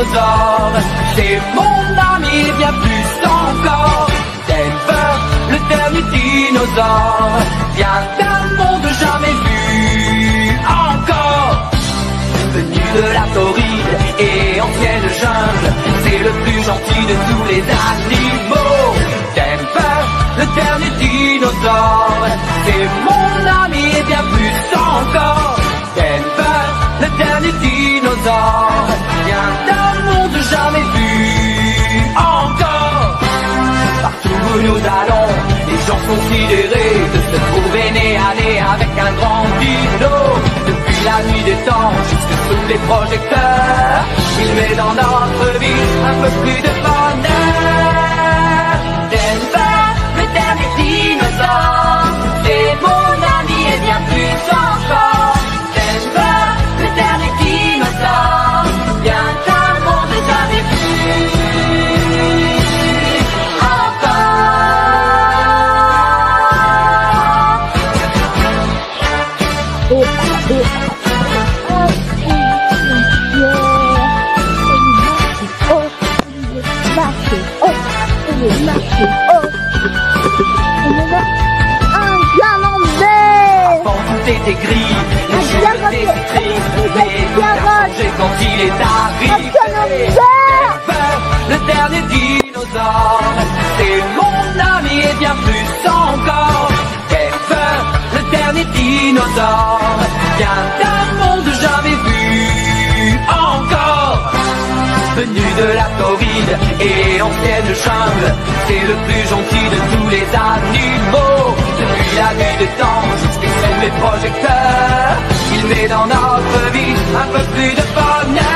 dinosaure. C'est mon ami bien plus encore. Denver, le dernier dinosaure, vient d'un monde jamais vu encore. Venu de la Floride et ancienne jungle, c'est le plus gentil de tous les animaux. Denver, le dernier dinosaure, c'est mon ami et bien plus encore. Denver, le dernier dinosaure, vient d'un monde jamais vu encore. Partout où nous allons, les gens sont sidérés de se trouver nez à nez avec un grand dino. Depuis la nuit des temps jusque sous les projecteurs, il met dans notre vie un peu plus de bonheur. Était gris, les jeux tout a diamant- changé quand il est arrivé. Le dernier dinosaure, c'est mon ami et bien plus encore. Denver, le dernier dinosaure, vient d'un monde jamais vu encore. Venu de la Floride et ancienne jungle, c'est le plus gentil de tous les animaux. Depuis la nuit des temps jusqu'à sous les projecteurs, il met dans notre vie un peu plus de bonheur.